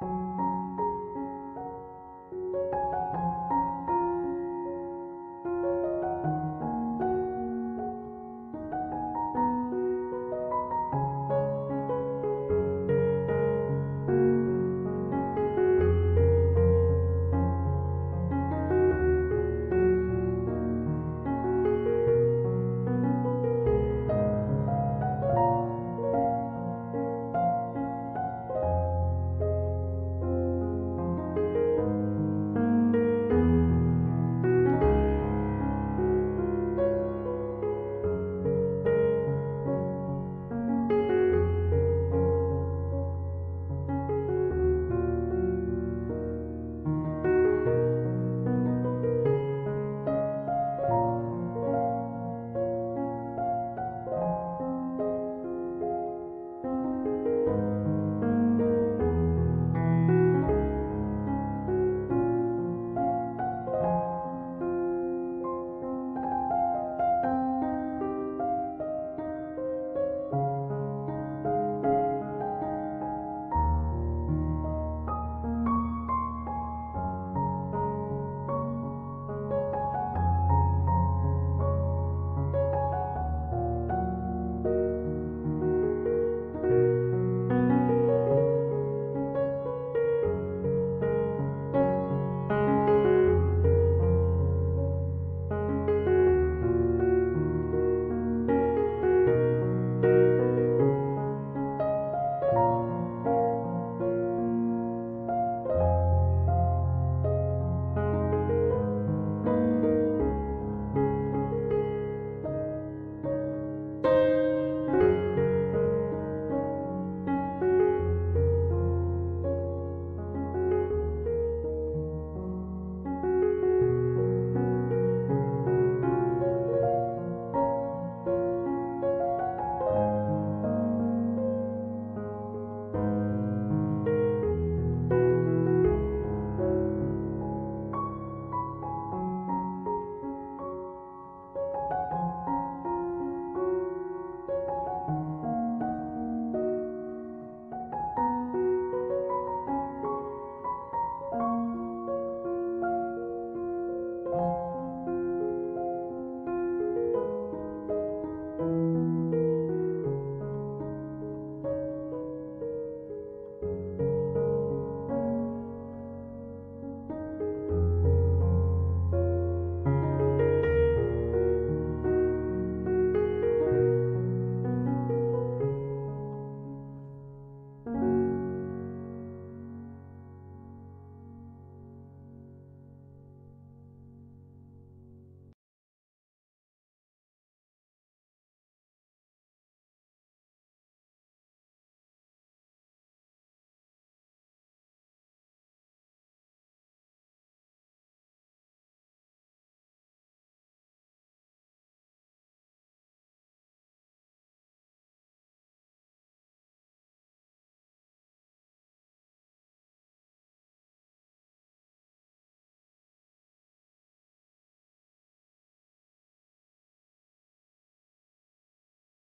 you